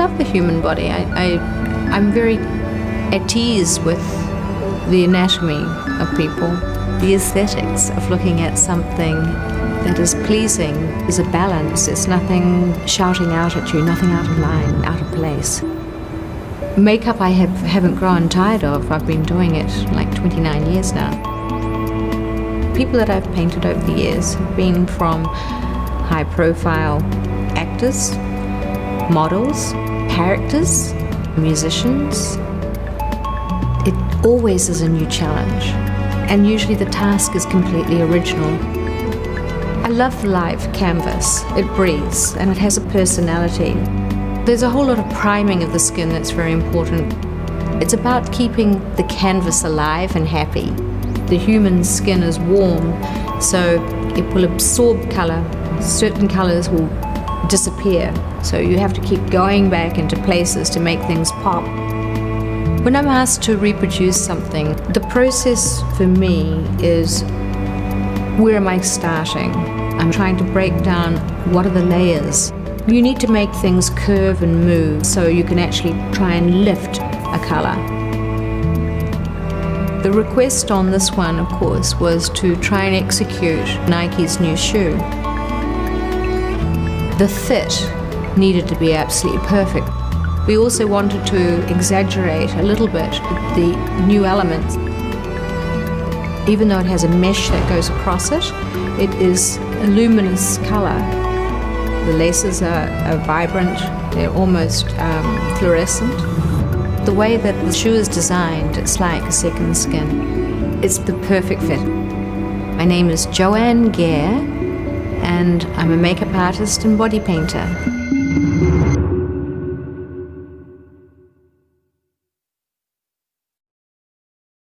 love the human body. I, I, I'm very at ease with the anatomy of people, the aesthetics of looking at something that is pleasing is a balance. It's nothing shouting out at you, nothing out of line, out of place. Makeup I have, haven't grown tired of. I've been doing it like 29 years now. People that I've painted over the years have been from high profile actors, models, characters, musicians. It always is a new challenge, and usually the task is completely original. I love live canvas. It breathes and it has a personality. There's a whole lot of priming of the skin that's very important. It's about keeping the canvas alive and happy. The human skin is warm, so it will absorb color. Certain colors will disappear, so you have to keep going back into places to make things pop. When I'm asked to reproduce something, the process for me is where am I starting? I'm trying to break down what are the layers. You need to make things curve and move so you can actually try and lift a color. The request on this one, of course, was to try and execute Nike's new shoe. The fit needed to be absolutely perfect. We also wanted to exaggerate a little bit the new elements. Even though it has a mesh that goes across it, it is a luminous color. The laces are, are vibrant, they're almost um, fluorescent. The way that the shoe is designed, it's like a second skin. It's the perfect fit. My name is Joanne Gair, and I'm a makeup artist and body painter.